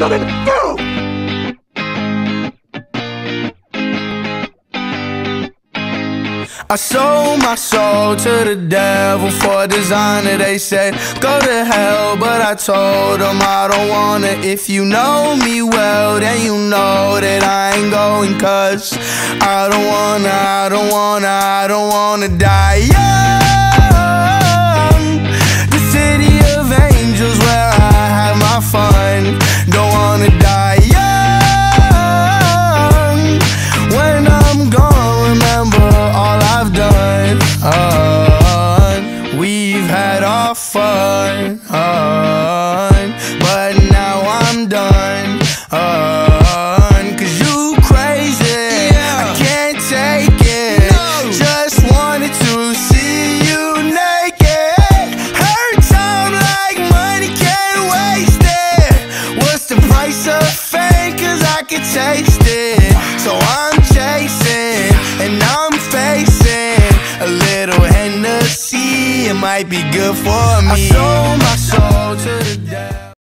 coming through. I sold my soul to the devil for a designer. They said, go to hell, but I told them I don't wanna. If you know me well, then you know that I ain't going, cause I don't wanna, I don't wanna, I don't wanna die young. Fun, but now I'm done. Uh, Cause you crazy, I can't take it. Just wanted to see you naked. Time like money, can't waste it. What's the price of fame? Cause I can taste might be good for me. I sold my soul to the devil.